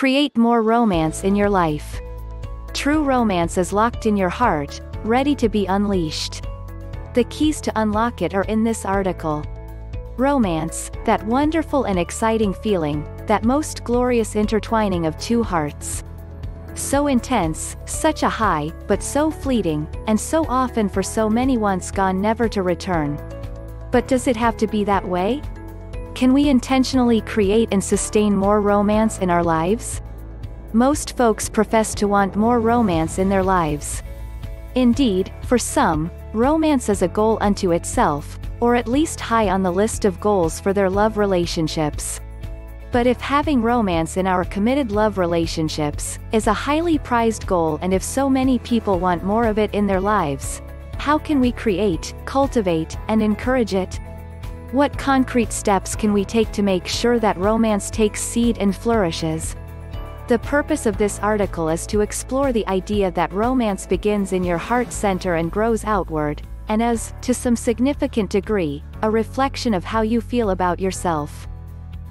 Create more romance in your life. True romance is locked in your heart, ready to be unleashed. The keys to unlock it are in this article. Romance, that wonderful and exciting feeling, that most glorious intertwining of two hearts. So intense, such a high, but so fleeting, and so often for so many once gone never to return. But does it have to be that way? Can we intentionally create and sustain more romance in our lives? Most folks profess to want more romance in their lives. Indeed, for some, romance is a goal unto itself, or at least high on the list of goals for their love relationships. But if having romance in our committed love relationships is a highly prized goal and if so many people want more of it in their lives, how can we create, cultivate, and encourage it? What concrete steps can we take to make sure that romance takes seed and flourishes? The purpose of this article is to explore the idea that romance begins in your heart center and grows outward, and is, to some significant degree, a reflection of how you feel about yourself.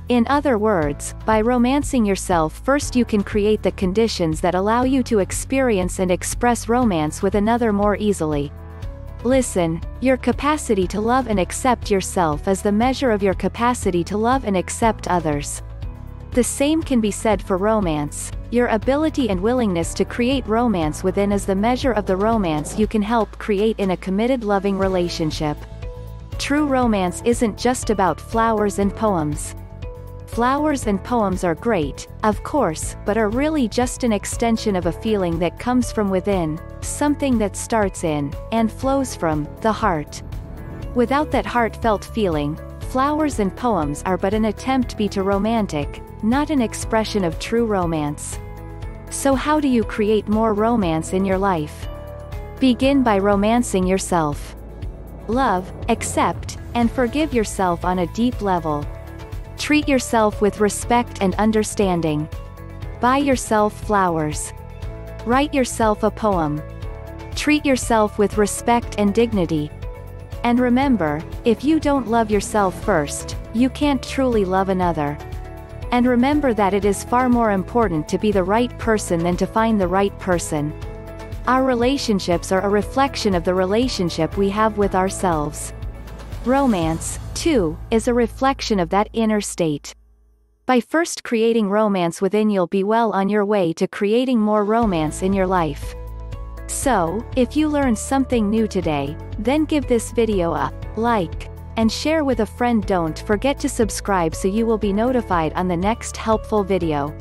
In other words, by romancing yourself first you can create the conditions that allow you to experience and express romance with another more easily. Listen, your capacity to love and accept yourself is the measure of your capacity to love and accept others. The same can be said for romance. Your ability and willingness to create romance within is the measure of the romance you can help create in a committed loving relationship. True romance isn't just about flowers and poems. Flowers and poems are great, of course, but are really just an extension of a feeling that comes from within, something that starts in, and flows from, the heart. Without that heartfelt feeling, flowers and poems are but an attempt to be to romantic, not an expression of true romance. So how do you create more romance in your life? Begin by romancing yourself. Love, accept, and forgive yourself on a deep level. Treat yourself with respect and understanding. Buy yourself flowers. Write yourself a poem. Treat yourself with respect and dignity. And remember, if you don't love yourself first, you can't truly love another. And remember that it is far more important to be the right person than to find the right person. Our relationships are a reflection of the relationship we have with ourselves. Romance, too, is a reflection of that inner state. By first creating romance within you'll be well on your way to creating more romance in your life. So, if you learned something new today, then give this video a like and share with a friend don't forget to subscribe so you will be notified on the next helpful video.